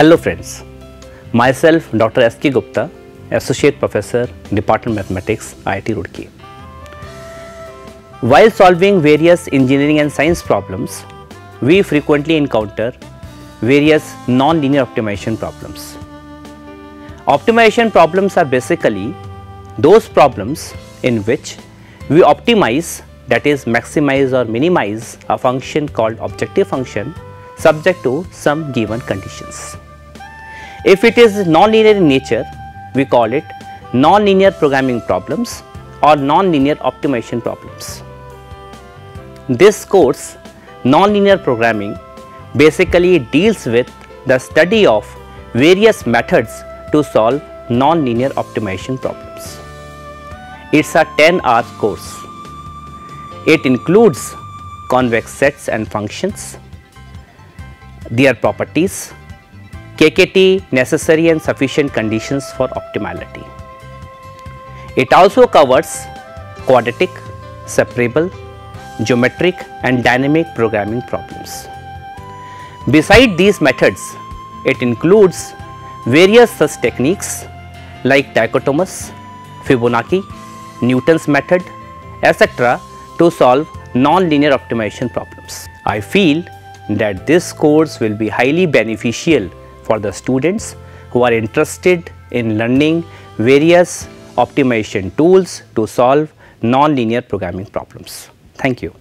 Hello friends, myself Dr. S.K. Gupta, Associate Professor, Department of Mathematics, IIT Roorkee. While solving various engineering and science problems, we frequently encounter various non-linear optimization problems. Optimization problems are basically those problems in which we optimize that is maximize or minimize a function called objective function subject to some given conditions. If it is non-linear in nature, we call it non-linear programming problems or non-linear optimization problems. This course, non-linear programming, basically deals with the study of various methods to solve non-linear optimization problems. It's a 10 hour course. It includes convex sets and functions, their properties, KKT necessary and sufficient conditions for optimality. It also covers quadratic, separable, geometric and dynamic programming problems. Beside these methods, it includes various such techniques like dichotomous, Fibonacci, Newton's method, etc. to solve non-linear optimization problems. I feel that this course will be highly beneficial for the students who are interested in learning various optimization tools to solve non-linear programming problems. Thank you.